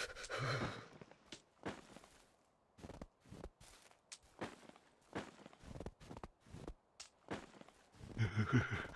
Ha ha ha.